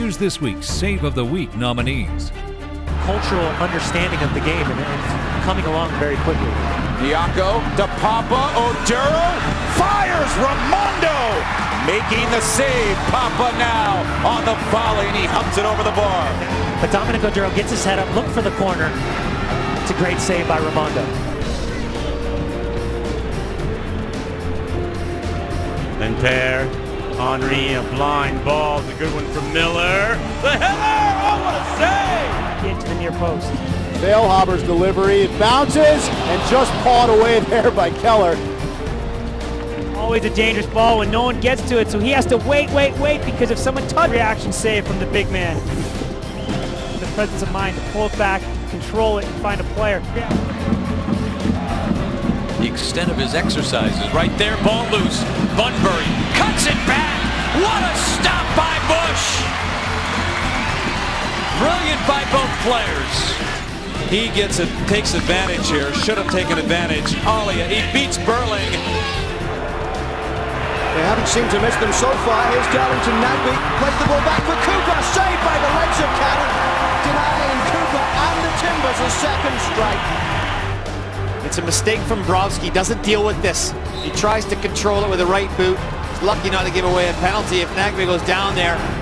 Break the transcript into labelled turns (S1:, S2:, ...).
S1: Here's this week's Save of the Week nominees.
S2: Cultural understanding of the game and, and coming along very quickly.
S3: Diaco to Papa Oduro fires Rimando, making the save. Papa now on the volley and he humps it over the bar.
S2: But Dominic Oduro gets his head up, look for the corner. It's a great save by Rimando.
S4: Then pair. Henry, a blind ball. It's a good one from Miller. The header! Oh, what a save!
S2: Into the near post.
S5: Feilhaber's delivery. It bounces and just pawed away there by Keller.
S6: Always a dangerous ball when no one gets to it, so he has to wait, wait, wait because if someone touches reaction save from the big man. The presence of mind to pull it back, control it, and find a player.
S7: The extent of his exercise is right there. Ball loose. Bunbury cuts it back. What a stop by Busch! Brilliant by both players.
S8: He gets it, takes advantage here. Should have taken advantage. Alia, he beats Burling.
S5: They haven't seemed to miss them so far. Here's Darlington Nagbe. Plays the ball back for Cooper. Saved by the legs of Cannon. Denying Cooper and the Timbers a second strike. It's a mistake from Brovsky. Doesn't deal with this. He tries to control it with the right boot. Lucky not to give away a penalty if Nagbe goes down there.